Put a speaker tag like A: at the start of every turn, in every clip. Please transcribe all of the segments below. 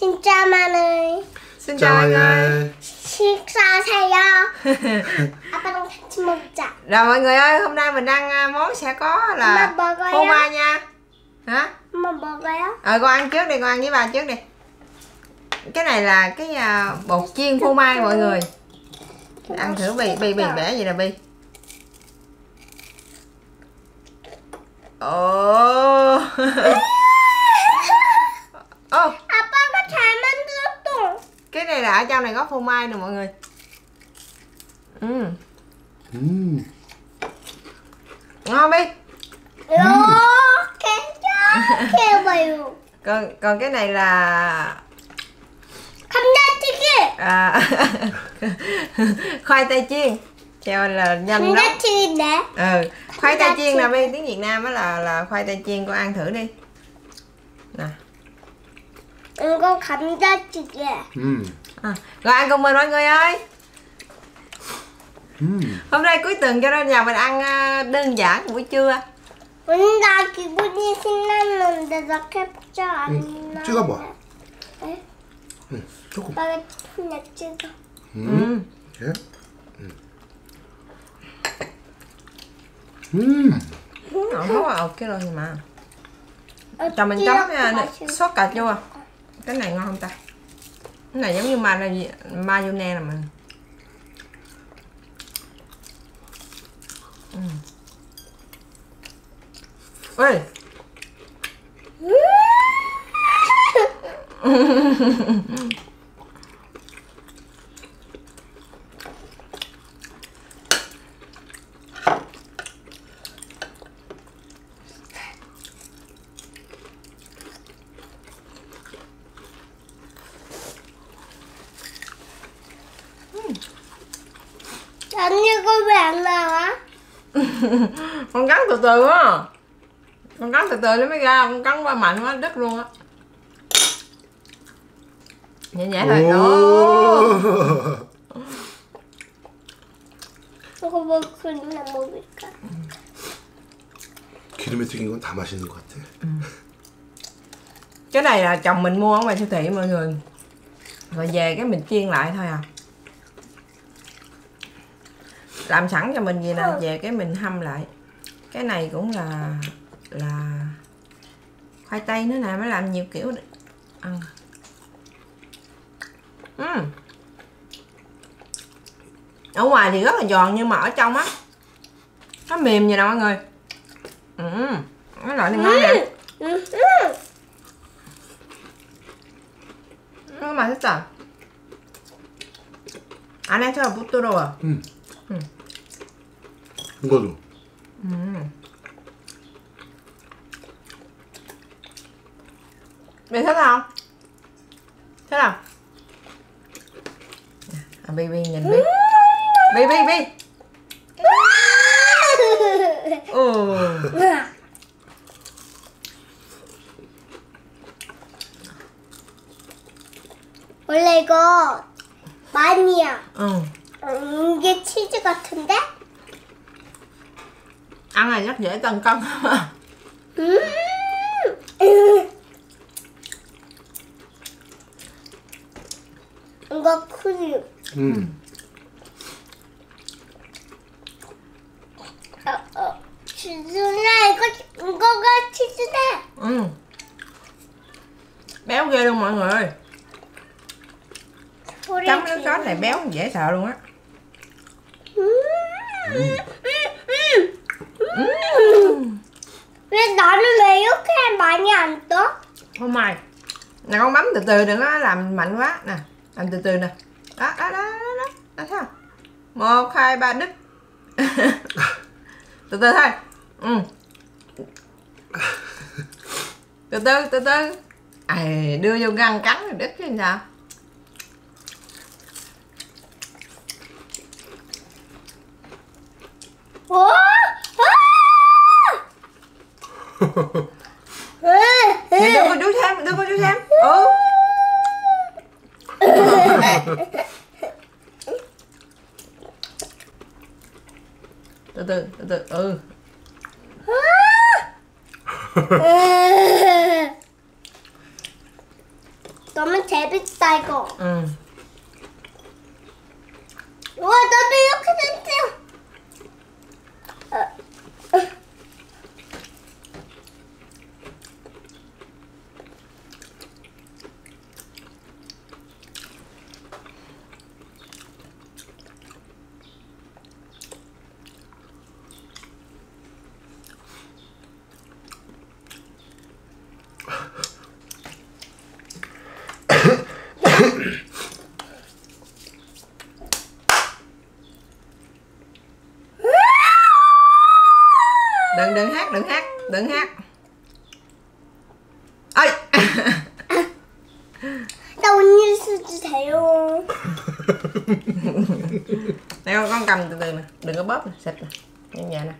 A: Xin chào mọi người.
B: Xin chào mọi người.
A: Xin chào thầy ạ.
B: Rồi mọi người ơi, hôm nay mình ăn à, món sẽ có là phô mai nha. Hả? Ờ con ăn trước đi, con ăn với bà trước đi. Cái này là cái à, bột chiên phô mai mọi người. Ăn thử bì bì bì bẻ gì là bì. Ồ. đã trong này có phô mai nè mọi người. Uhm.
C: Uhm.
B: ngon
A: biết.
B: Còn còn cái này là à, khoai tây chiên. Theo là nhanh
A: lắm
B: ừ. Khoai tây chiên là bên tiếng việt nam á là là khoai tây chiên con ăn thử đi. Nè
A: 이거 감자튀김.
C: 음,
B: à, rồi ăn cùng mình mọi người ơi
C: 음.
B: hôm nay cuối tuần cho nên nhà mình ăn à, đơn giản buổi trưa
A: 오늘 나 기분이 신났는데 나 캡처 안
C: 응,
A: 나.
C: 찍어봐.
A: 에?
C: 음, 조금.
A: 아빠가 그냥 찍어.
C: 음, 예? 음. 음,
B: không có ột cái rồi mà
A: 어,
B: cho mình chấm
A: 찍어서
B: cái này,
A: 맛있어.
B: sốt cà chua cái này ngon không ta? Cái này giống như mayonnaise nè mình ừ. ơi
A: 언니 이거 왜 안 나와?
B: con cắn từ từ á con cắn từ từ nó mới ra con cắn qua mạnh quá đứt luôn á nhẹ nhẹ thôi Ồ.
C: 오.
A: 이거 뭐 그냥 먹을까?
C: 기름에 튀긴 건 다 맛있는 것 같아.
B: cái này là chồng mình mua ở ngoài siêu thị mọi người rồi về cái mình chiên lại thôi à làm sẵn cho mình gì nè về cái mình hâm lại cái này cũng là là khoai tây nữa nè mới làm nhiều kiểu ăn uhm. ở ngoài thì rất là giòn nhưng mà ở trong á nó mềm vậy nè mọi người uhm. cái loại này ngon nè
A: nó mà
B: thích à anh em thích là bút à? Ừ. 드러워.
C: 음.
B: 음.
C: 이거도.
B: 음. Mày thích không? Thích không? À, Bi Bi nhìn Bi. Bi Bi Bi. Ồ.
A: 원래 이거 많이야.
B: Ừ.
A: 음, 이게 치즈 같은데?
B: Ăn này rất dễ tăng cân.
A: 음. 이거 크림.
C: 음.
A: 어, 어. 치즈네. 이거 이거가 치즈네.
B: ừ. Béo ghê luôn mọi người ơi.
A: 소리
B: Chấm nước sốt này béo dễ sợ luôn á.
A: nên đó nó bị ướt em bà nhầm tốt
B: thôi mày nè con bấm từ từ đừng nó làm mạnh quá. Nè làm từ từ nè. Đó đó đó đó đó sao một hai ba đứt. Từ từ thôi. Ừ. Từ từ từ từ. À, đưa vô găng cắn rồi đứt chứ sao? Thì đưa cô chú xem Đưa cô chú xem Ừ từ từ từ từ ừ
A: 너무 재밌다 이거.
B: 응.
A: 와 나도 이렇게 됐지. 어,
B: Mm-hmm. đừng hát. Ơi
A: đâu như sư theo
B: nè con cầm từ từ nè. Đừng có bóp nè xịt nè. Như vậy nè.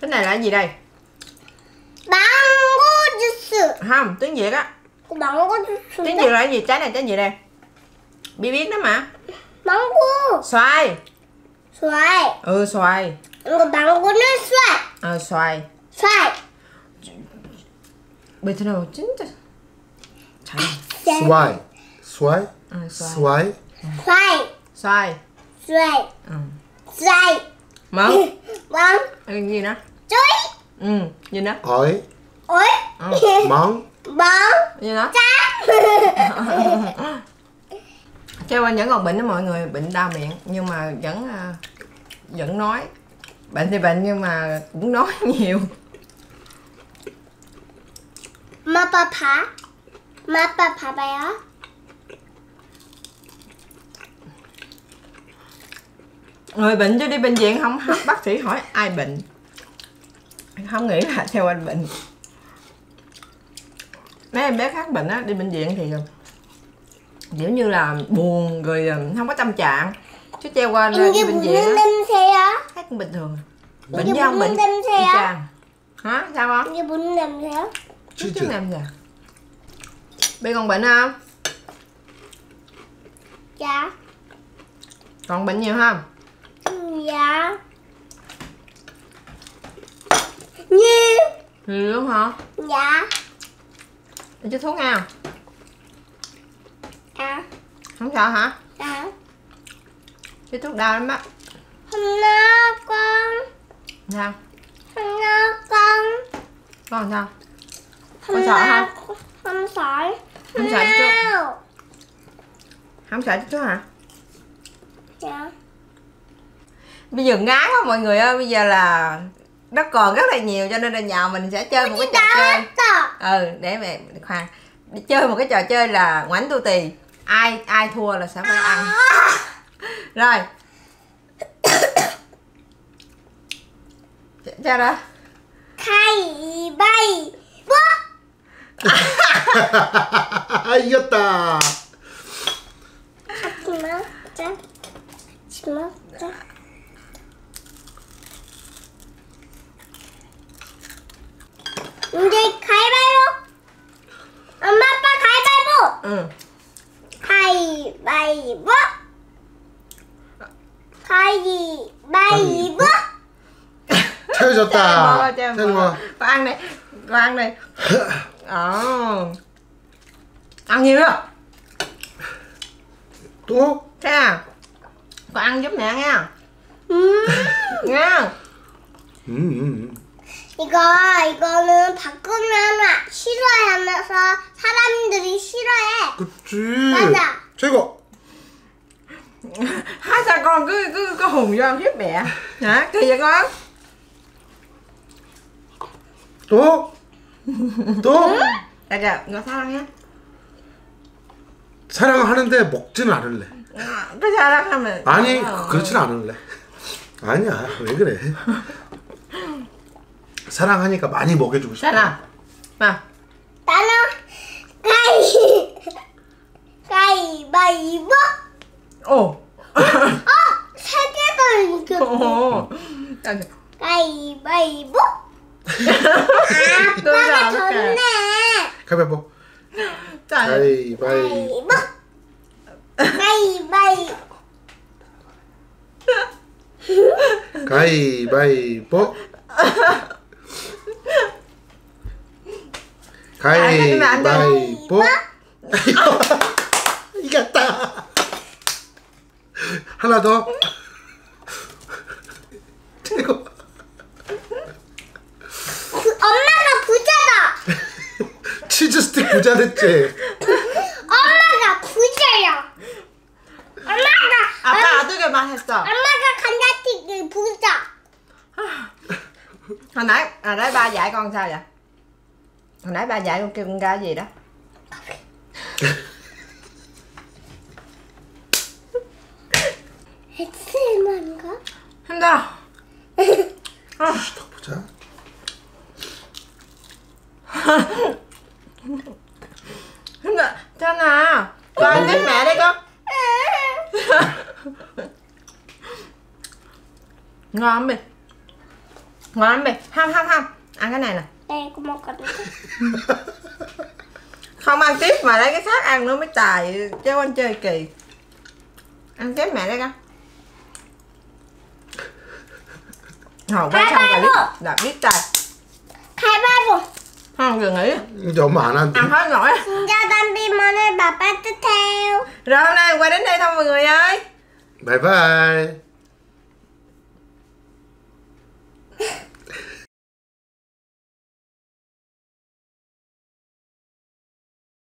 B: Cái này là gì đây? không tiếng việt á
A: 망고
B: tiếng
A: 주스인데?
B: việt là cái gì trái này trái gì đây biết biết đó mà
A: 망고.
B: xoài
A: 좋아해.
B: ừ xoài
A: 이거 망고는 쏴.
B: ờ xoài
A: 쏴.
B: 베트남 진짜 잘
C: 스와이 스와이
B: 어, xoài
C: 스와이
A: 쏴.
B: xoài
A: 쏴.
B: ừ.
A: 쏴.
B: mớn
A: 망.
B: cái gì đó
A: 쪼이.
B: ừ gì đó
C: 어
A: Ôi. Ừ,
C: bón.
A: Bón.
B: Vậy đó. Treo Anh vẫn còn bệnh đó mọi người, bệnh đau miệng nhưng mà vẫn à, vẫn nói. Bệnh thì bệnh nhưng mà cũng nói nhiều.
A: Ma papa. Ma papa bé.
B: Người bệnh chứ đi bệnh viện không bác sĩ hỏi ai bệnh. Không nghĩ là theo anh bệnh mấy em bé khác bệnh á đi bệnh viện thì kiểu như là buồn rồi à, không có tâm trạng. Chứ treo qua
A: lên đi
B: bệnh viện á. thấy cũng bình thường. Bệnh chứ không bệnh y chang. Hả? Sao không?
A: Như bệnh làm gì
B: chứ
C: chứ
B: làm gì bị còn bệnh không?
A: Dạ.
B: Còn bệnh nhiều không?
A: Dạ.
B: Nhiều. Nhiều hả?
A: Dạ.
B: Mày chưa thuốc nha
A: À
B: Không sợ hả?
A: Dạ
B: Chưa thuốc đau lắm á.
A: Không đau con.
B: Sao?
A: Không đau con.
B: Con sao? Không con sợ
A: hả? không? Sợ.
B: Không sợ chứ thuốc Không sợ chứ thuốc hả?
A: Dạ.
B: Bây giờ ngán quá mọi người ơi. Bây giờ là Nó còn rất là nhiều cho nên là nhà mình sẽ chơi một cái trò chơi ừ để mẹ khoan. Chơi một cái trò chơi là ngoảnh tu tì. Ai ai thua là sẽ phải ăn. Rồi. Sao đó.
A: Thay bay. Bố. Yotta Đây 가위바위보. 가위바위보.
C: 태워졌다
B: ăn đi ờ ăn nhiều đó
C: 또?
B: ăn giúp mẹ nha
A: 음.
C: 음, 음.
A: 이거 이거는 바꾸면 싫어하면서 사람들이 싫어해.
C: 그치
A: 맞아.
C: 최고
B: hai sao con cứ cứ có hùng vô ăn giúp mẹ hả kỳ vậy con
C: 또? 또?
B: 자, 자, 이거 사랑해.
C: 사랑하는데 먹지는 않을래
B: 그 사랑하면.
C: 아니
B: 어.
C: 그렇진 않을래 아니야 왜 그래 사랑하니까 많이 먹여주고 싶어
B: 사랑. 마.
A: 나는 가위 가위바위보.
B: 오.
A: 세 개도 이겼어.
B: 오. 자, 자.
A: 가위바위보.
B: 또
A: 아빠가. 졌네.
C: 가위바위보 가위바위보
A: 가위바위보.
C: 가위바위보
B: 하지면 안 돼.
C: 가위바위보 이겼다 하나 더 최고
A: 부- 엄마가 부자다.
C: 치즈 스틱 부자 됐지
A: 엄마가 부자야. 엄마가
B: 아빠 어떻게 말했어
A: 엄마가 감자튀김 부자.
B: hồi nãy hồi nãy ba dạy con sao vậy hồi nãy ba dạy con kêu con ra gì đó con biết mẹ đấy con. Ngon bì ngon bì không không không ăn cái này nè.
A: Đây cũng một
B: không ăn tiếp mà lấy cái khác ăn nữa mới tài chứ anh chơi kỳ. Ăn tiếp mẹ đấy con. Hồi mới xong clip là biết tài.
A: Hai ba rồi
B: không
C: giờ nghỉ. Chỗ mà ăn
B: Ăn hết nổi
A: Xin chào tạm biệt mọi người bà ba tiếp theo.
B: Rồi hôm nay quay đến đây thôi mọi người ơi.
C: Bye bye.